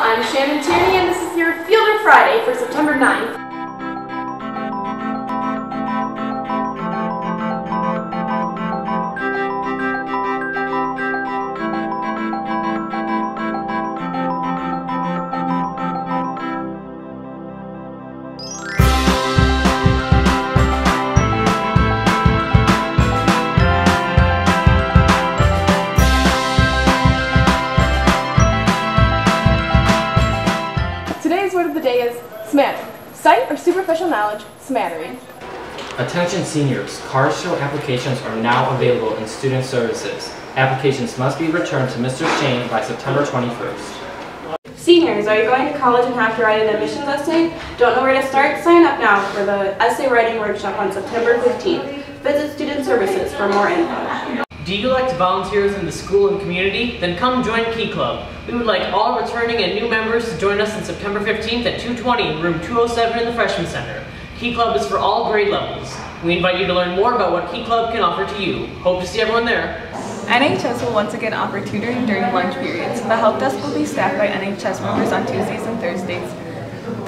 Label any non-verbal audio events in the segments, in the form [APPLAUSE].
I'm Shannon Tierney, and this is your Fielder Friday for September 9th. Word of the day is smatter. Sight or superficial knowledge, smattering. Attention seniors, card show applications are now available in student services. Applications must be returned to Mr. Shane by September 21st. Seniors, are you going to college and have to write an admissions essay? Don't know where to start? Sign up now for the essay writing workshop on September 15th. Visit Student Services for more info. Do you like to volunteer in the school and community? Then come join Key Club. We would like all returning and new members to join us on September 15th at 220 in room 207 in the Freshman Center. Key Club is for all grade levels. We invite you to learn more about what Key Club can offer to you. Hope to see everyone there. NHS will once again offer tutoring during lunch periods. The help desk will be staffed by NHS members on Tuesdays and Thursdays.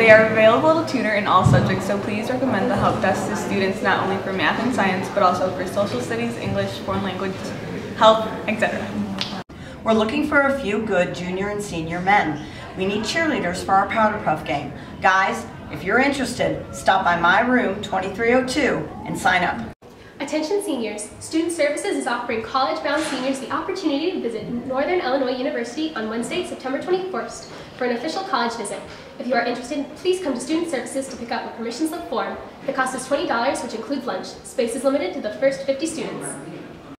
They are available to tutor in all subjects, so please recommend the help desk to students not only for math and science, but also for social studies, English, foreign language, health, etc. We're looking for a few good junior and senior men. We need cheerleaders for our Powder Puff game. Guys, if you're interested, stop by my room 2302 and sign up. Attention seniors, Student Services is offering college-bound seniors the opportunity to visit Northern Illinois University on Wednesday, September 21st for an official college visit. If you are interested, please come to Student Services to pick up a permission slip form. The cost is $20, which includes lunch. Space is limited to the first 50 students.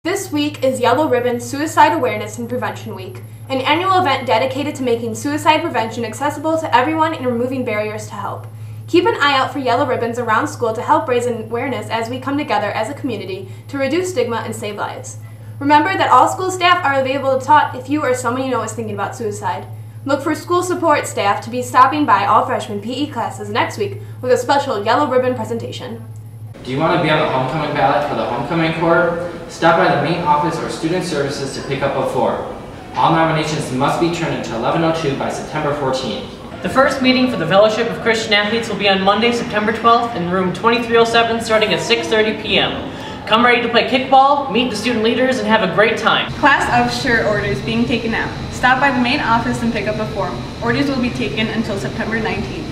This week is Yellow Ribbon Suicide Awareness and Prevention Week, an annual event dedicated to making suicide prevention accessible to everyone and removing barriers to help. Keep an eye out for yellow ribbons around school to help raise awareness as we come together as a community to reduce stigma and save lives. Remember that all school staff are available to talk if you or someone you know is thinking about suicide. Look for school support staff to be stopping by all freshman PE classes next week with a special yellow ribbon presentation. Do you want to be on the homecoming ballot for the homecoming court? Stop by the main office or student services to pick up a form. All nominations must be turned into 1102 by September 14th. The first meeting for the Fellowship of Christian Athletes will be on Monday, September 12th in room 2307 starting at 6.30 p.m. Come ready to play kickball, meet the student leaders, and have a great time. Class of shirt orders being taken out. Stop by the main office and pick up a form. Orders will be taken until September 19th.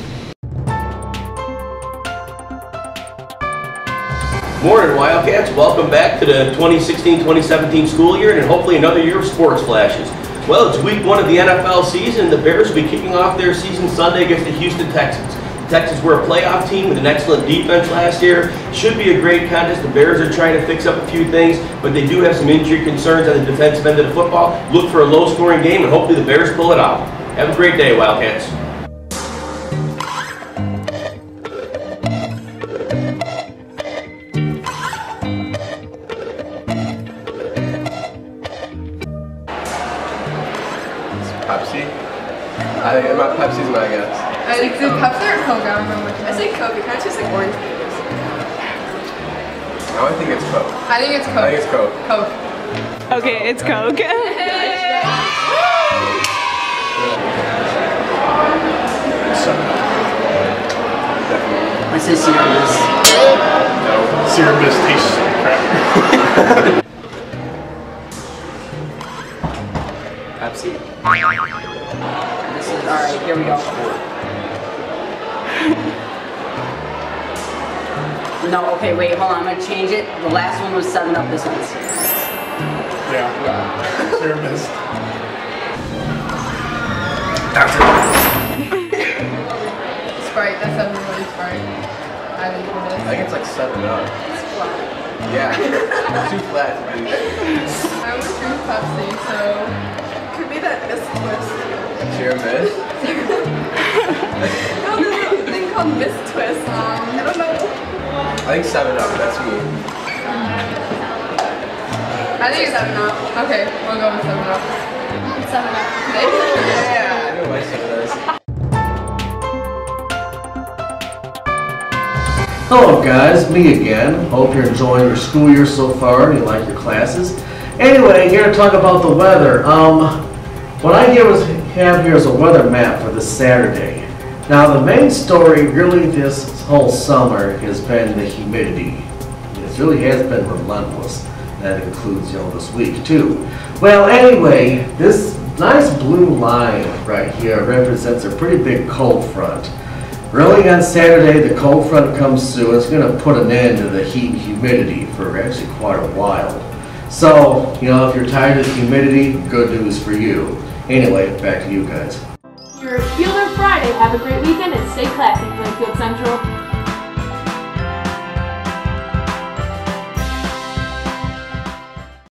Morning Wildcats, welcome back to the 2016-2017 school year and hopefully another year of sports flashes. Well, it's week one of the NFL season. The Bears will be kicking off their season Sunday against the Houston Texans. The Texans were a playoff team with an excellent defense last year. Should be a great contest. The Bears are trying to fix up a few things, but they do have some injury concerns on the defensive end of the football. Look for a low-scoring game and hopefully the Bears pull it out. Have a great day, Wildcats. I think my Pepsi's my guess. Uh, I think it's Pepsi or Coke. I don't remember. I say Coke. It kind of tastes like orange juice. No, I think it's Coke. I think it's Coke. I think it's Coke. Coke. Okay, it's Coke. [LAUGHS] Definitely. I say Sierra Mist. No. Sierra Mist tastes like crap. Pepsi. [LAUGHS] This is alright, here we go. no, okay, wait, hold on, I'm gonna change it. The last one was 7 Up, this one's. Yeah. Sierra Mist. Sprite. That's definitely Sprite. I think it is. I think it's like 7 up. Yeah. it's Too flat to be. I would drink Pepsi, so could be that Mist Twst. Sierra Mist? [LAUGHS] no, there's a thing called Mist Twst. Um, I don't know. I think 7 up, that's me. I think it's seven up. Okay, we'll go with seven up. Seven up. Yeah, I know my 7 is. Hello guys, me again. Hope you're enjoying your school year so far and you like your classes. Anyway, here to talk about the weather. Um, what I hear was have here is a weather map for this Saturday. Now, the main story really this whole summer has been the humidity. It really has been relentless. That includes, you know, this week too. Well, anyway, this nice blue line right here represents a pretty big cold front. Really on Saturday, the cold front comes through. It's going to put an end to the heat and humidity for actually quite a while. So, you know, if you're tired of humidity, good news for you. Anyway, back to you guys. Your Fielder Friday. Have a great weekend and stay classy, Plainfield Central.